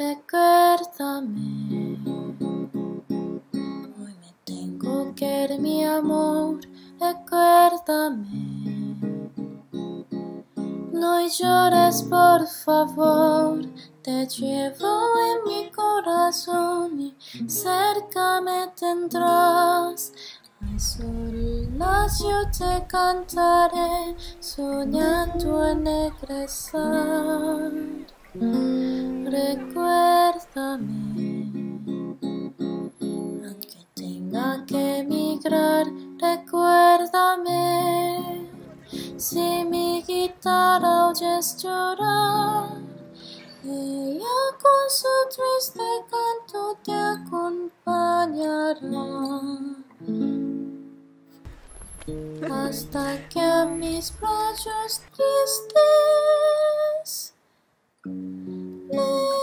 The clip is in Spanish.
recuérdame. Hoy me tengo que ir, mi amor, recuérdame. No llores, por favor, te llevo en mi corazón y cerca me tendrás. A solas yo te cantaré, soñando en regresar. Recuérdame, aunque tenga que emigrar, recuérdame. Si mi guitarra oyes llorar, ella con su triste canto te acompañará. Hasta que mis brazos tristes le